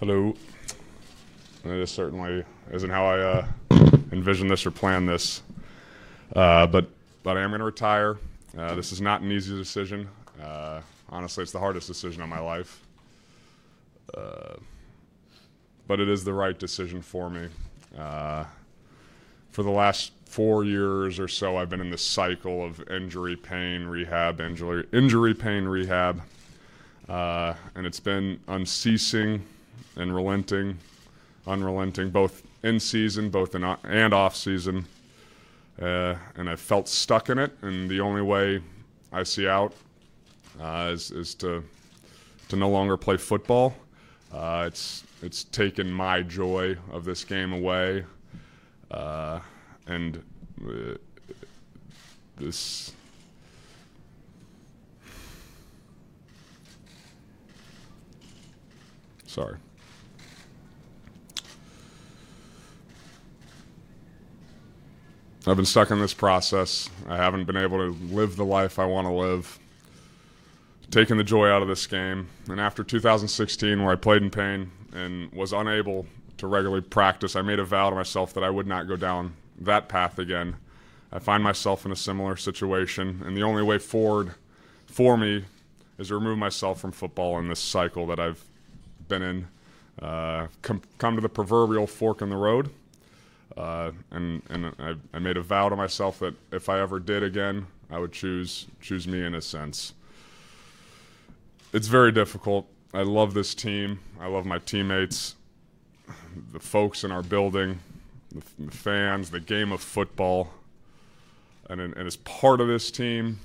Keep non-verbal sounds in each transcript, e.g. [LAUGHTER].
Hello. This certainly isn't how I uh, envisioned this or planned this. Uh, but but I am going to retire. Uh, this is not an easy decision. Uh, honestly, it's the hardest decision of my life. Uh, but it is the right decision for me. Uh, for the last four years or so, I've been in this cycle of injury, pain, rehab, injury, injury, pain, rehab, and it's been unceasing and relenting, unrelenting, both in season, both in and off season. Uh, and I felt stuck in it, and the only way I see out uh, is, is to to no longer play football. Uh, it's it's taken my joy of this game away, uh, and uh, this. Sorry. I've been stuck in this process. I haven't been able to live the life I want to live. Taking the joy out of this game. And after 2016, where I played in pain and was unable to regularly practice, I made a vow to myself that I would not go down that path again. I find myself in a similar situation, and the only way forward for me is to remove myself from football in this cycle that I've been in. Uh, come, come to the proverbial fork in the road uh, and and I, I, made a vow to myself that if I ever did again, I would choose choose me in a sense. It's very difficult. I love this team. I love my teammates, the folks in our building, the, the fans, the game of football, and, and as part of this team,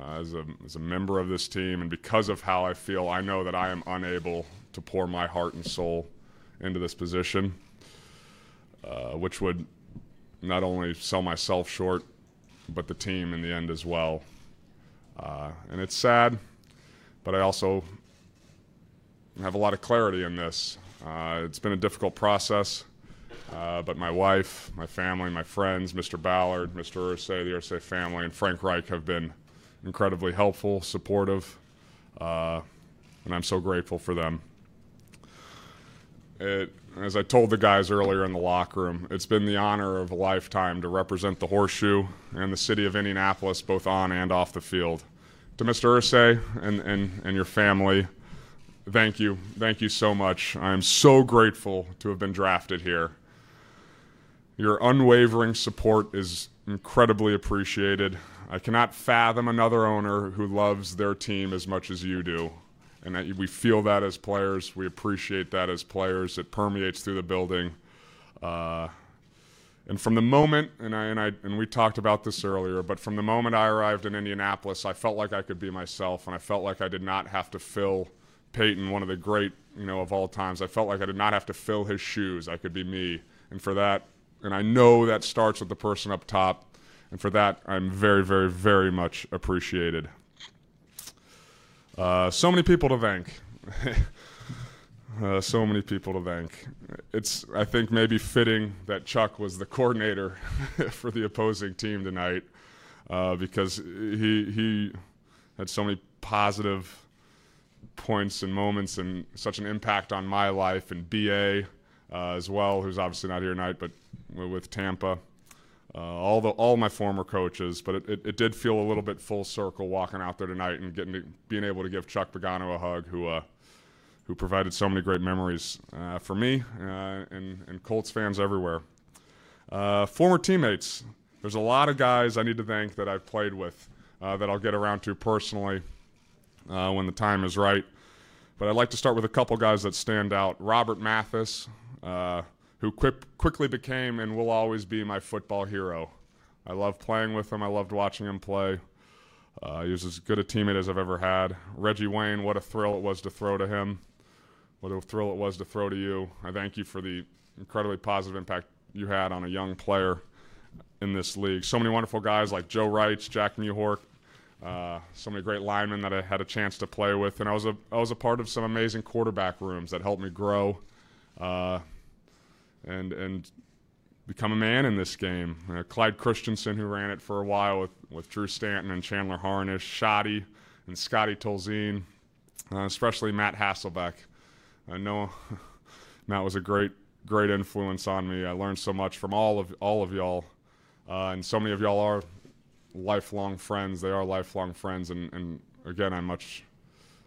uh, as a as a member of this team, and because of how I feel, I know that I am unable to pour my heart and soul into this position. Uh, which would not only sell myself short, but the team in the end as well. Uh, and it's sad, but I also have a lot of clarity in this. Uh, it's been a difficult process, uh, but my wife, my family, my friends, Mr. Ballard, Mr. Irsay, the Irsay family, and Frank Reich have been incredibly helpful, supportive, uh, and I'm so grateful for them. It, as I told the guys earlier in the locker room, it's been the honor of a lifetime to represent the Horseshoe and the city of Indianapolis, both on and off the field. To Mr. Irsay and, and, and your family, thank you. Thank you so much. I'm so grateful to have been drafted here. Your unwavering support is incredibly appreciated. I cannot fathom another owner who loves their team as much as you do and we feel that as players. We appreciate that as players. It permeates through the building. Uh, and from the moment, and I, and I and we talked about this earlier, but from the moment I arrived in Indianapolis, I felt like I could be myself, and I felt like I did not have to fill Peyton, one of the great, you know, of all times. I felt like I did not have to fill his shoes. I could be me, and for that, and I know that starts with the person up top, and for that, I'm very, very, very much appreciated. Uh, so many people to thank. [LAUGHS] uh, so many people to thank. It's, I think, maybe fitting that Chuck was the coordinator [LAUGHS] for the opposing team tonight uh, because he, he had so many positive points and moments and such an impact on my life and BA uh, as well, who's obviously not here tonight, but with Tampa uh, all the all my former coaches, but it, it, it, did feel a little bit full circle walking out there tonight and getting to, being able to give Chuck Pagano a hug, who uh, who provided so many great memories uh, for me uh, and and Colts fans everywhere. Uh, former teammates, there's a lot of guys I need to thank that I've played with uh, that I'll get around to personally when the time is right. But I'd like to start with a couple guys that stand out. Robert Mathis who quickly became and will always be my football hero. I love playing with him. I loved watching him play. Uh, he was as good a teammate as I've ever had. Reggie Wayne, what a thrill it was to throw to him. What a thrill it was to throw to you. I thank you for the incredibly positive impact you had on a young player in this league. So many wonderful guys like Joe Reitz, Jack Mewhort, uh, so many great linemen that I had a chance to play with, and I was a I was a part of some amazing quarterback rooms that helped me grow. Uh, and and become a man in this game. Uh, Clyde Christensen, who ran it for a while with, with Drew Stanton and Chandler Harnish, Shoddy and Scotty Tolzien, uh, especially Matt Hasselbeck. I know [LAUGHS] Matt was a great, great influence on me. I learned so much from all of all of y'all, uh, and so many of y'all are lifelong friends. They are lifelong friends, and, and again, I'm much,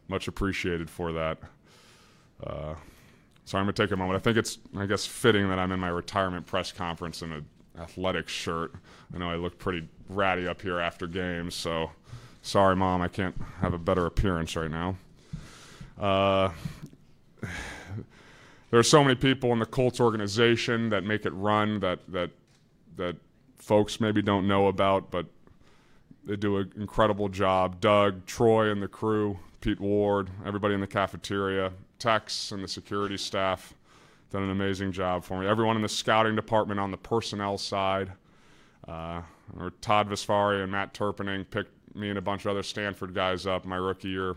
much appreciated for that. So I'm gonna take a moment. I think it's, I guess, fitting that I'm in my retirement press conference in an athletic shirt. I know I look pretty ratty up here after games, so sorry, mom, I can't have a better appearance right now. Uh, [SIGHS] there are so many people in the Colts organization that make it run that that that folks maybe don't know about, but they do an incredible job. Doug, Troy, and the crew, Pete Ward, everybody in the cafeteria, techs, and the security staff done an amazing job for me. Everyone in the scouting department on the personnel side, uh, Todd Vasvari and Matt Terpening picked me and a bunch of other Stanford guys up my rookie year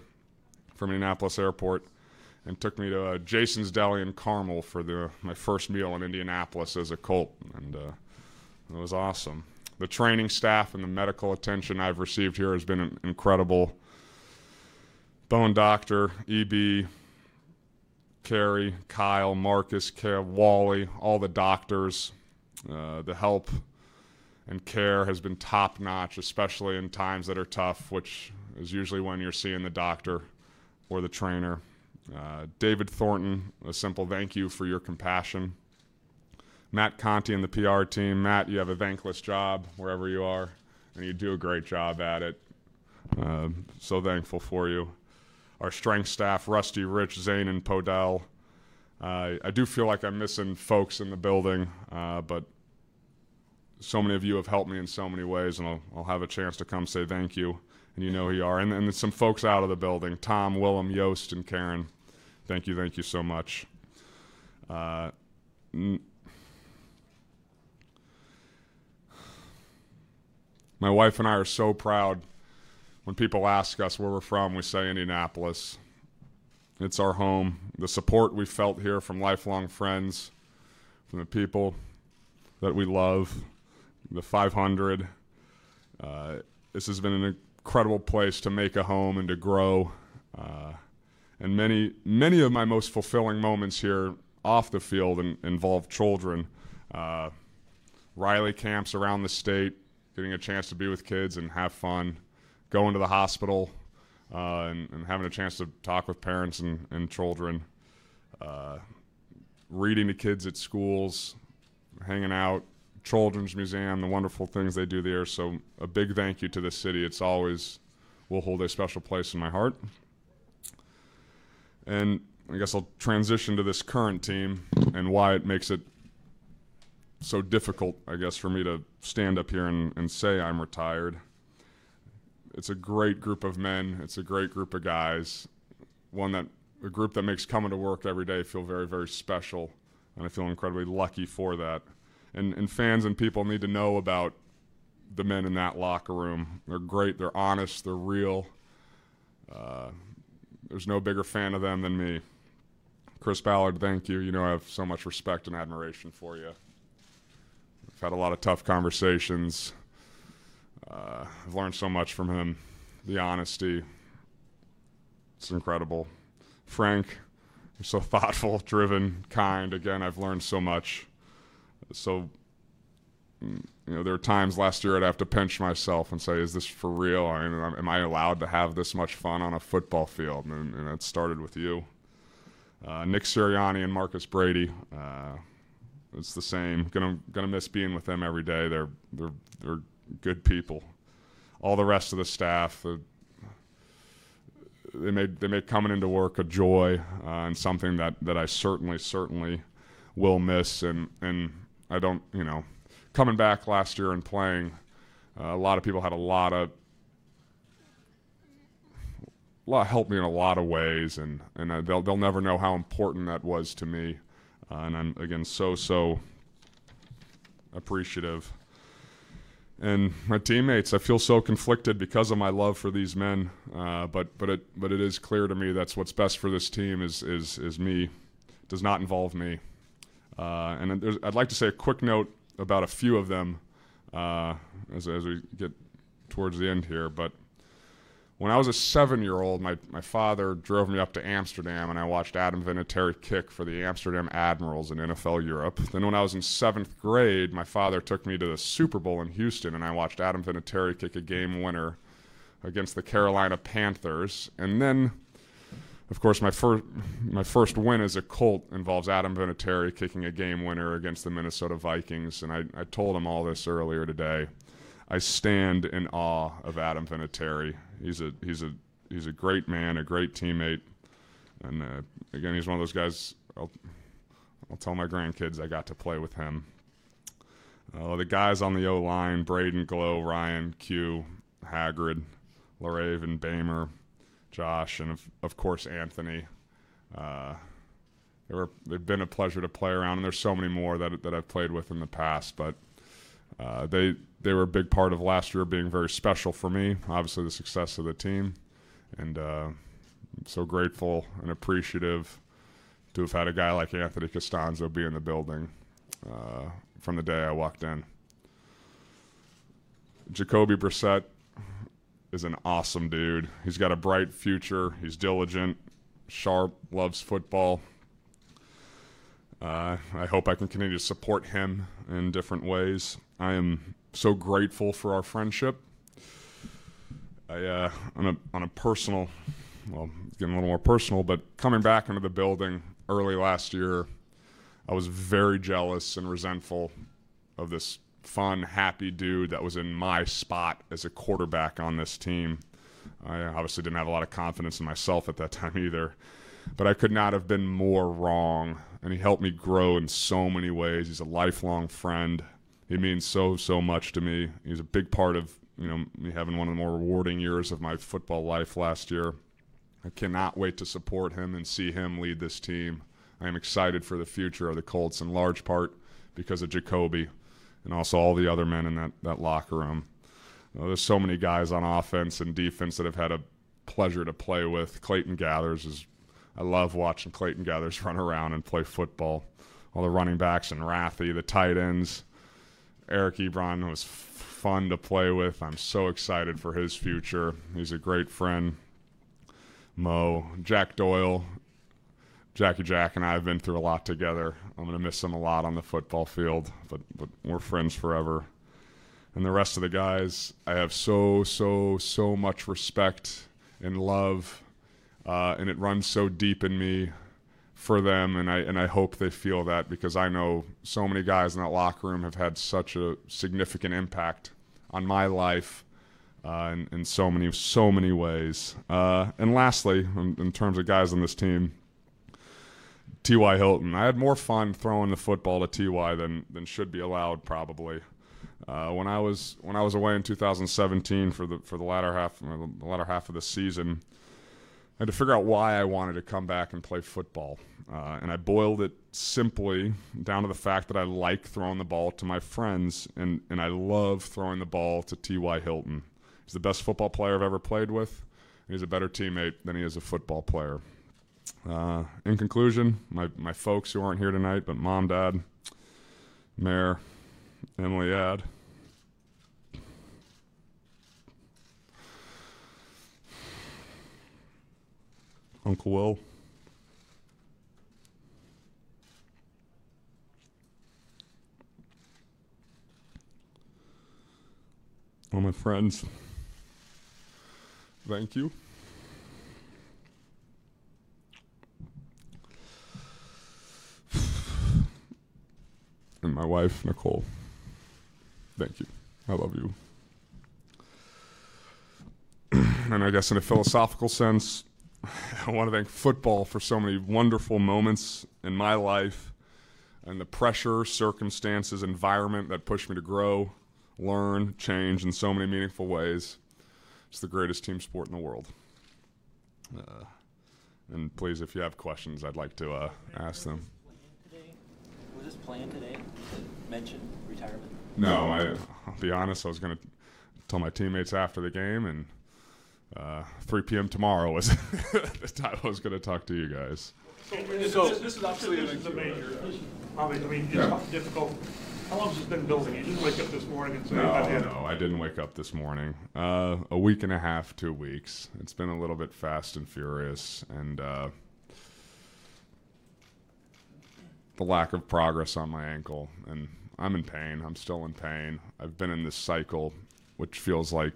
from Indianapolis Airport and took me to uh, Jason's Deli in Carmel for the my first meal in Indianapolis as a Colt, and uh, it was awesome. The training staff and the medical attention I've received here has been incredible. Bone doctor, EB, Carrie, Kyle, Marcus, Kev, Wally, all the doctors, uh, the help and care has been top notch, especially in times that are tough, which is usually when you're seeing the doctor or the trainer. Uh, David Thornton, a simple thank you for your compassion. Matt Conti and the PR team. Matt, you have a thankless job wherever you are, and you do a great job at it. Uh, so thankful for you. Our strength staff, Rusty, Rich, Zane, and Podell. Uh, I do feel like I'm missing folks in the building, uh, but so many of you have helped me in so many ways, and I'll, I'll have a chance to come say thank you. And you know who you are. And then some folks out of the building Tom, Willem, Yost, and Karen. Thank you, thank you so much. Uh, n- my wife and I are so proud when people ask us where we're from, we say Indianapolis. It's our home. The support we felt here from lifelong friends, from the people that we love, the 500. Uh, this has been an incredible place to make a home and to grow. Uh, and many, many of my most fulfilling moments here off the field in, involve children. Uh, Riley camps around the state, getting a chance to be with kids and have fun, going to the hospital, uh, and, and, having a chance to talk with parents and, and children, uh, reading to kids at schools, hanging out, Children's Museum, the wonderful things they do there. So a big thank you to the city. It's always will hold a special place in my heart. And I guess I'll transition to this current team and why it makes it so difficult, I guess, for me to stand up here and, and say I'm retired. It's a great group of men. It's a great group of guys. One that a group that makes coming to work every day feel very, very special, and I feel incredibly lucky for that and, and fans and people need to know about the men in that locker room. They're great. They're honest. They're real. Uh, there's no bigger fan of them than me. Chris Ballard, thank you. You know I have so much respect and admiration for you. I've had a lot of tough conversations. Uh, I've learned so much from him. The honesty, it's incredible. Frank, you're so [LAUGHS] thoughtful, driven, kind. Again, I've learned so much so you know there were times last year I'd have to pinch myself and say, "Is this for real? I mean, am I allowed to have this much fun on a football field?" And, and it started with you, uh, Nick Sirianni and Marcus Brady. Uh, it's the same. Gonna gonna miss being with them every day. They're they're they're good people. All the rest of the staff, the, they made they made coming into work a joy uh, and something that that I certainly certainly will miss and and I don't, you know, coming back last year and playing, uh, a lot of people had a lot of a lot helped me in a lot of ways, and and uh, they'll they'll never know how important that was to me, uh, and I'm again so so appreciative. And my teammates, I feel so conflicted because of my love for these men, uh, but but it but it is clear to me that's what's best for this team is is is me, does not involve me. Uh, and I'd like to say a quick note about a few of them uh, as, as we get towards the end here. But when I was a seven year old, my, my father drove me up to Amsterdam and I watched Adam Vinatieri kick for the Amsterdam Admirals in NFL Europe. Then, when I was in seventh grade, my father took me to the Super Bowl in Houston and I watched Adam Vinatieri kick a game winner against the Carolina Panthers. And then, of course, my, fir- my first win as a Colt involves Adam Vinatieri kicking a game winner against the Minnesota Vikings. And I, I told him all this earlier today. I stand in awe of Adam Vinatieri. He's a he's a he's a great man, a great teammate, and uh, again, he's one of those guys. I'll I'll tell my grandkids I got to play with him. Uh, the guys on the O line: Braden, Glow, Ryan, Q, Hagrid, Le'Raven, Bamer, Josh, and of, of course Anthony. Uh, they were they've been a pleasure to play around, and there's so many more that that I've played with in the past, but. Uh, they they were a big part of last year being very special for me. Obviously, the success of the team, and uh, I'm so grateful and appreciative to have had a guy like Anthony Castonzo be in the building uh, from the day I walked in. Jacoby Brissett is an awesome dude. He's got a bright future. He's diligent, sharp, loves football. Uh, I hope I can continue to support him in different ways. I am so grateful for our friendship. I, uh, on a on a personal, well, getting a little more personal, but coming back into the building early last year, I was very jealous and resentful of this fun, happy dude that was in my spot as a quarterback on this team. I obviously didn't have a lot of confidence in myself at that time either, but I could not have been more wrong. And he helped me grow in so many ways. He's a lifelong friend he means so so much to me. He's a big part of you know me having one of the more rewarding years of my football life last year. I cannot wait to support him and see him lead this team. I am excited for the future of the Colts in large part because of Jacoby and also all the other men in that, that locker room. there's so many guys on offense and defense that have had a pleasure to play with. Clayton Geathers is I love watching Clayton Geathers [LAUGHS] run around and play football. All the running backs and Rathy, the tight ends. Eric Ebron was fun to play with. I'm so excited for his future. He's a great friend. Mo, Jack Doyle, Jackie Jack, and I have been through a lot together. I'm going to miss him a lot on the football field, but, but we're friends forever. And the rest of the guys, I have so, so, so much respect and love, uh, and it runs so deep in me for them, and I and I hope they feel that because I know so many guys in that locker room have had such a significant impact on my life uh, in, in so many so many ways. Uh, and lastly, in, in, terms of guys on this team, T.Y. Hilton. I had more fun throwing the football to T.Y. than than should be allowed probably. Uh, when I was when I was away in 2017 for the for the latter half the latter half of the season, I had to figure out why I wanted to come back and play football. Uh, and I boiled it simply down to the fact that I like throwing the ball to my friends, and, and I love throwing the ball to T.Y. Hilton. He's the best football player I've ever played with. He's a better teammate than he is a football player. Uh, in conclusion, my, my folks who aren't here tonight, but mom, dad, Mayor, Emily, Ad, Uncle Will. All my friends, thank you. And my wife, Nicole, thank you. I love you. [CLEARS THROAT] and I guess in a philosophical sense, [LAUGHS] I want to thank football for so many wonderful moments in my life and the pressure, circumstances, environment that pushed me to grow, learn, change in so many meaningful ways. It's the greatest team sport in the world. Uh, and please, if you have questions, I'd like to uh, ask them. Was this planned today to mention retirement? No, I, I'll be honest. I was going to tell my teammates after the game, and uh, 3 p.m. tomorrow was [LAUGHS] the time I was going to talk to you guys. So, this, this, this is obviously this is a major. I mean, I mean, it's yeah. difficult How long has it been building? You didn't wake up this morning and say, "I No, did." no, I didn't wake up this morning. Uh, a week and a half, two weeks. It's been a little bit fast and furious, and uh, the lack of progress on my ankle. And I'm in pain. I'm still in pain. I've been in this cycle, which feels like,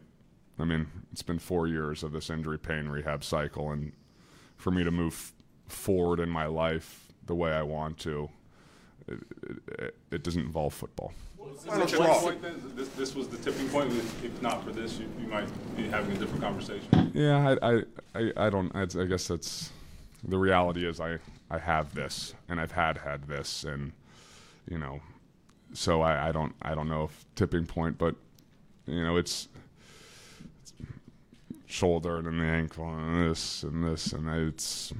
I mean, it's been four years of this injury pain rehab cycle, and for me to move forward in my life the way I want to, it, it, it doesn't involve football. Is this point? This, this was the tipping point. If if not for this, you, you might be having a different conversation. Yeah, I, I, I, I don't. I, I guess that's the reality. Is I, I have this, and I've had had this, and you know, so I, I don't, I don't know if tipping point, but you know, it's, it's shoulder and the ankle and this and this and it's,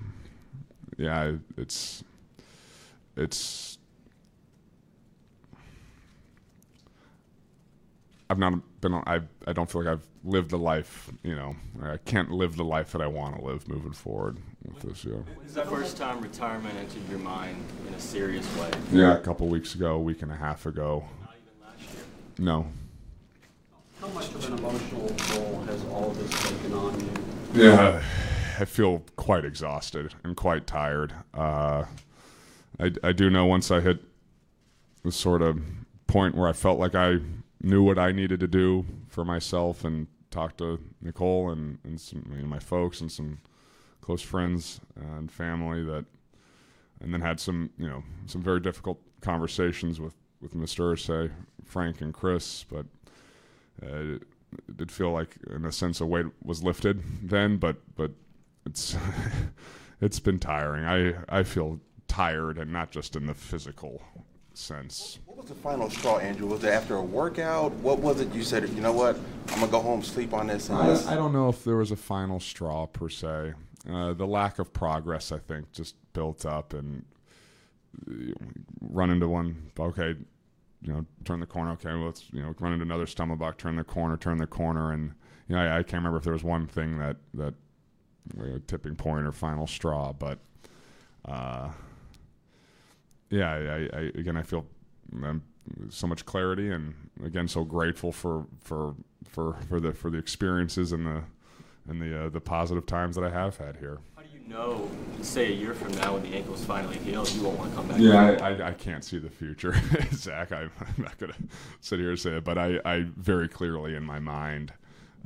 yeah, it's, it's. I've not been. I I don't feel like I've lived the life. You know, I can't live the life that I want to live moving forward with this. Yeah. Is the first time retirement entered your mind in a serious way? Yeah, a couple weeks ago, a week and a half ago. Not even last year. No. How much of an emotional toll has all this taken on you? Yeah, I feel quite exhausted and quite tired. Uh, I I do know once I hit the sort of point where I felt like I knew what I needed to do for myself and talked to Nicole and, and some you know, my folks and some close friends and family that and then had some you know some very difficult conversations with with Mr. Irsay, Frank and Chris but uh, it did feel like in a sense a weight was lifted then but but it's [LAUGHS] it's been tiring I I feel tired and not just in the physical sense What was the final straw, Andrew? Was it after a workout? What was it you said, you know what, I'm going to go home, sleep on this, and this? I, I don't know if there was a final straw per se. Uh, the lack of progress, I think, just built up and uh, run into one. Okay, you know, turn the corner. Okay, well, let's you know run into another stumble block. Turn the corner. Turn the corner. And you know, I, I can't remember if there was one thing that that you know, tipping point or final straw, but uh, yeah, I, I, again, I feel um, so much clarity, and again, so grateful for for for for the for the experiences and the and the uh, the positive times that I have had here. How know, say a year from now when the ankle's finally healed, you won't want to come back? Yeah, I, I, I can't see the future, [LAUGHS] Zach. I'm, I'm not gonna sit here and say it, but I, I very clearly in my mind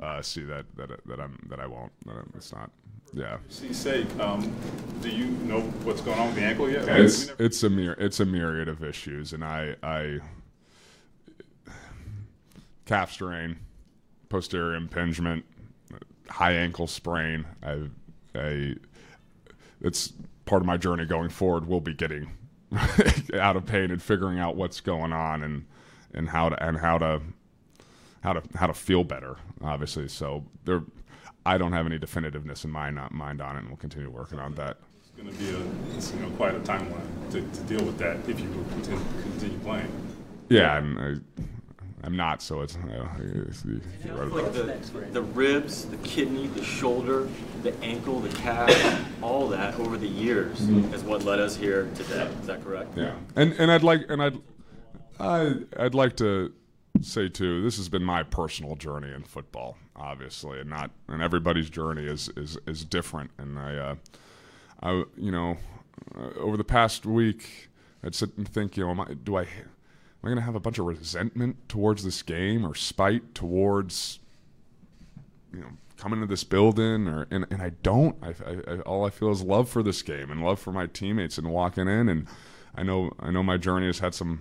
uh, see that that that I'm that I won't. That I'm, it's not. Yeah. See, say, um, do you know what's going on with the ankle yet? Like, It's never- it's a myriad it's a myriad of issues, and I I calf strain, posterior impingement, high ankle sprain. I I it's part of my journey going forward. We'll be getting [LAUGHS] out of pain and figuring out what's going on and and how to and how to how to how to feel better. Obviously, so there. I don't have any definitiveness in my not mind on it, and we'll continue working on that. It's going to be a, it's, you know, quite a timeline to, to deal with that if you continue, continue playing. Yeah, and I, I'm not, so it's, uh, it's you're right Like the, the ribs, the kidney, the shoulder, the ankle, the calf, all that over the years is what led us here today. Is that correct? Yeah, and and I'd like and I'd I I'd like to say too, this has been my personal journey in football, obviously, and not and everybody's journey is is is different. And I, uh, I you know, uh, over the past week, I'd sit and think, you know, am I, do I am I going to have a bunch of resentment towards this game or spite towards you know coming to this building or and, and I don't I, I, all I feel is love for this game and love for my teammates and walking in and I know I know my journey has had some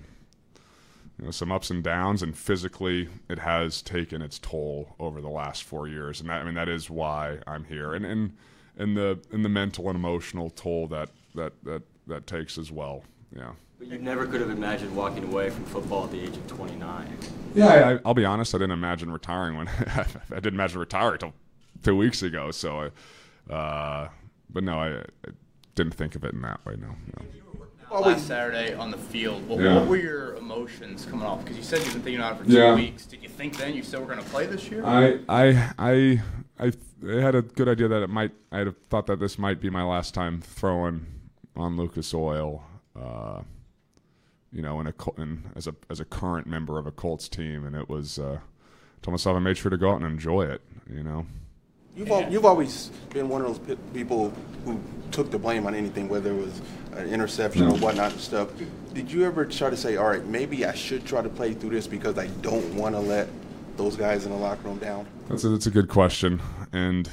you know some ups and downs and physically it has taken its toll over the last 4 years. And that, I mean that is why I'm here. And and and the and the mental and emotional toll that that that that takes as well yeah But you never could have imagined walking away from football at the age of 29. Yeah, I, I'll be honest. I didn't imagine retiring when [LAUGHS] I didn't imagine retiring until two weeks ago. So, I, uh, but no, I, I didn't think of it in that way. No, no. last Saturday on the field. What, Yeah. what were your emotions coming off? Because you said you've been thinking about it for two Yeah. weeks. Did you think then you still were going to play this year? I, I, I, I, I had a good idea that it might. I had thought that this might be my last time throwing on Lucas Oil. Uh, you know, in a in, as a as a current member of a Colts team, and it was. Uh, told myself I made sure to go out and enjoy it. You know. You've, al- you've always been one of those pe- people who took the blame on anything, whether it was an interception or whatnot and stuff. Did you ever try to say, all right, maybe I should try to play through this because I don't want to let those guys in the locker room down? That's a, that's a good question. And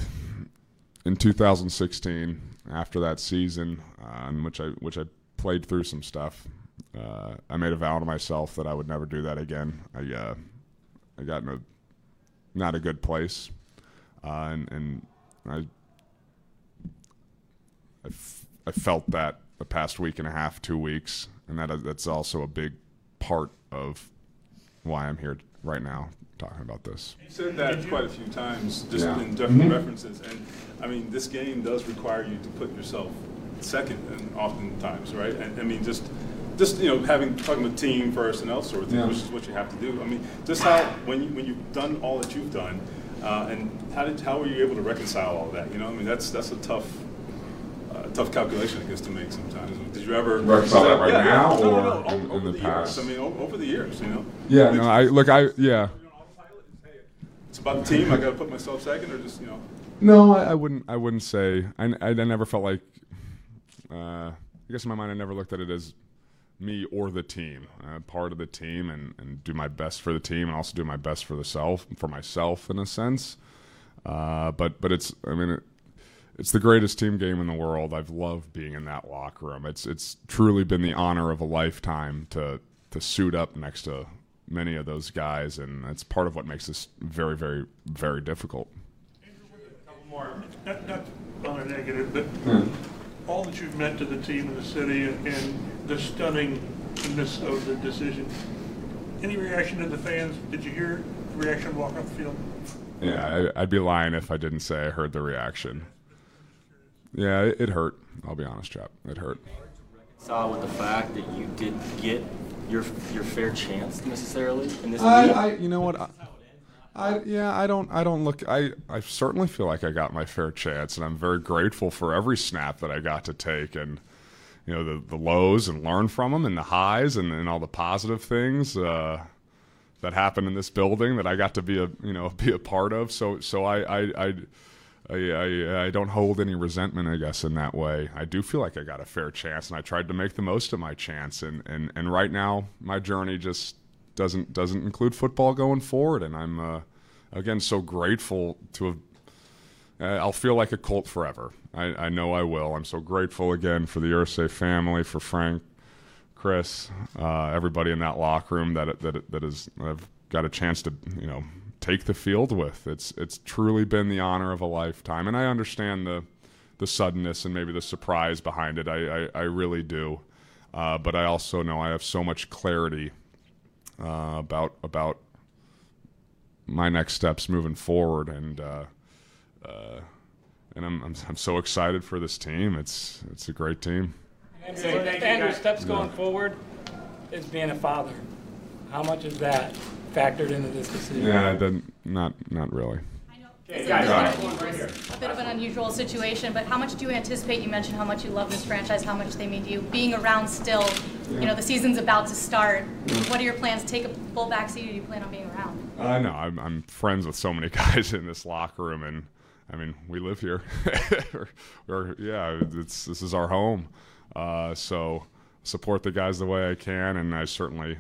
in 2016, after that season, uh, in which I which I played through some stuff, uh, I made a vow to myself that I would never do that again. I uh, I got in a not a good place, uh, and and I I, f- I felt that the past week and a half, two weeks, and that that's also a big part of why I'm here right now talking about this. You said that quite a few times, just Yeah. in different references, and, I mean, this game does require you to put yourself second, and oftentimes, right? And, I mean, just, just, you know, having, talking with team first and that sort of thing, Yeah. which is what you have to do. I mean, just how, when you, when you've done all that you've done, uh, and how did, how were you able to reconcile all that, you know? I mean, that's, that's a tough, uh, tough calculation, I guess, to make sometimes. Did you ever? Reconcile that right Yeah, yeah. now No, no, or no, in- in over the years. past? I mean, over the years, you know? Yeah, no, I look, I yeah. It's about the team. I got to put myself second, or just you know. No, I, I wouldn't. I wouldn't say. I, I, I never felt like. Uh, I guess in my mind, I never looked at it as me or the team. Uh, part of the team, and, and do my best for the team, and also do my best for the self, for myself, in a sense. Uh, but but it's. I mean, it, it's the greatest team game in the world. I've loved being in that locker room. It's it's truly been the honor of a lifetime to to suit up next to many of those guys, and that's part of what makes this very very very difficult. A couple Not, [LAUGHS] not on a negative, but all that you've meant to the team and the city and and the stunningness of the decision. Any reaction to the fans? Did you hear the reaction walking off the field? Yeah, I, I'd be lying if I didn't say I heard the reaction. Yeah, it, it hurt. I'll be honest, chap. It hurt. Saw with the fact that you didn't get your your fair chance necessarily in this I. I, you know what? I, I, yeah, I don't, I don't look. I, I certainly feel like I got my fair chance, and I'm very grateful for every snap that I got to take, and you know the the lows and learn from them, and the highs, and, and all the positive things uh, that happened in this building that I got to be a, you know, [LAUGHS] be a part of. So, so I, I, I. I, I, I don't hold any resentment, I guess, in that way. I do feel like I got a fair chance, and I tried to make the most of my chance. And, and, and right now, my journey just doesn't doesn't include football going forward. And I'm uh, again so grateful to have. Uh, I'll feel like a Colt forever. I, I know I will. I'm so grateful again for the Irsay family, for Frank, Chris, uh, everybody in that locker room that that that is I've got a chance to you know take the field with. It's it's truly been the honor of a lifetime, and I understand the the suddenness and maybe the surprise behind it. I I, I really do, uh, but I also know I have so much clarity uh, about about my next steps moving forward, and uh, uh, and I'm, I'm I'm so excited for this team. It's it's a great team. Andrew, Andrew, steps going forward is being a father. How much is that factored into this decision? Yeah, then not not really. It's a bit, of an unusual, a bit of an unusual situation, but how much do you anticipate? You mentioned how much you love this franchise, how much they mean to you. Being around still, you know, the season's about to start. What are your plans? Take a full back seat, or do you plan on being around? I know. I'm, I'm friends with so many [LAUGHS] guys in this locker room, and I mean, we live here. [LAUGHS] or, yeah, it's this is our home. Uh, so support the guys the way I can, and I certainly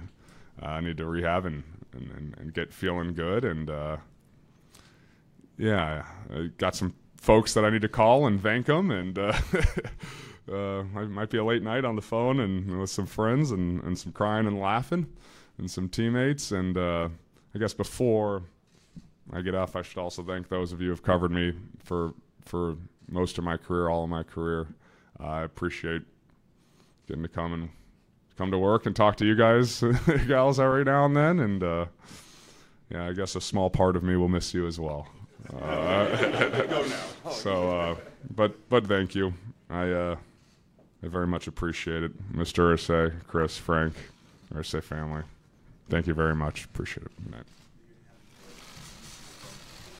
uh, need to rehab and, and, and, and get feeling good. And uh, yeah, I got some folks that I need to call and thank them, and uh, [LAUGHS] uh, it might be a late night on the phone and with some friends and, and some crying and laughing and some teammates. And uh, I guess before I get off, I should also thank those of you who have covered me for for most of my career, all of my career. I appreciate getting to come and come to work and talk to you guys, [LAUGHS] gals, every now and then. And uh, yeah, I guess a small part of me will miss you as well. Uh, [LAUGHS] so, uh, but but thank you. I uh, I very much appreciate it, Mr. Irsay, Chris, Frank, Irsay family. Thank you very much. Appreciate it. Good night.